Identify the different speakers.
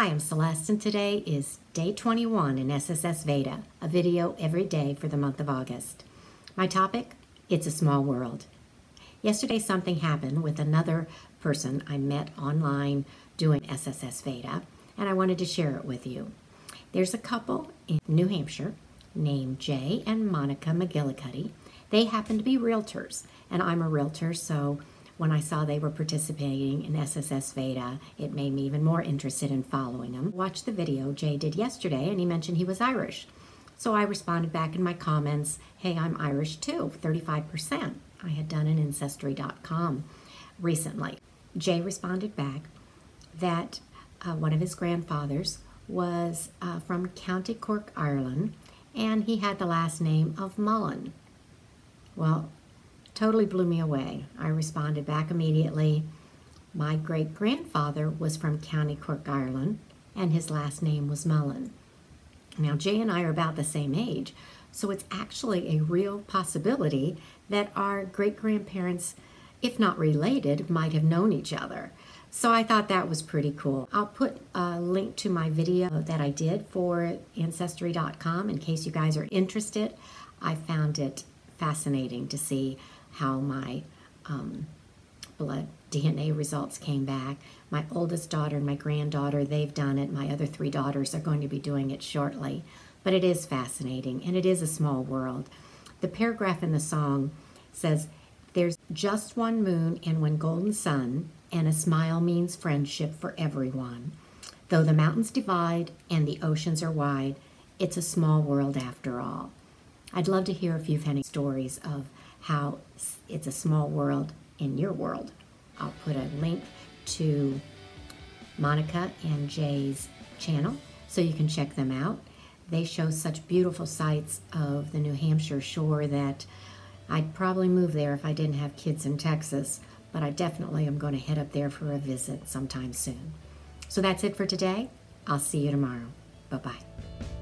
Speaker 1: Hi, I'm Celeste, and today is day 21 in SSS Veda, a video every day for the month of August. My topic It's a Small World. Yesterday, something happened with another person I met online doing SSS Veda, and I wanted to share it with you. There's a couple in New Hampshire named Jay and Monika McGillicuddy. They happen to be realtors, and I'm a realtor, so when I saw they were participating in SSS Veda, it made me even more interested in following them. Watched the video Jay did yesterday, and he mentioned he was Irish. So I responded back in my comments, hey, I'm Irish too, 35%. I had done an Ancestry.com recently. Jay responded back that uh, one of his grandfathers was uh, from County Cork, Ireland, and he had the last name of Mullen. Well, totally blew me away. I responded back immediately. My great grandfather was from County Cork, Ireland, and his last name was Mullen. Now, Jay and I are about the same age, so it's actually a real possibility that our great grandparents, if not related, might have known each other. So I thought that was pretty cool. I'll put a link to my video that I did for Ancestry.com in case you guys are interested. I found it fascinating to see how my um, blood DNA results came back. My oldest daughter and my granddaughter, they've done it. My other three daughters are going to be doing it shortly. But it is fascinating and it is a small world. The paragraph in the song says, There's just one moon and one golden sun, and a smile means friendship for everyone. Though the mountains divide and the oceans are wide, it's a small world after all. I'd love to hear if you've any stories of how it's a small world in your world. I'll put a link to Monika and Jay's channel so you can check them out. They show such beautiful sights of the New Hampshire shore that I'd probably move there if I didn't have kids in Texas, but I definitely am going to head up there for a visit sometime soon. So that's it for today. I'll see you tomorrow. Bye bye.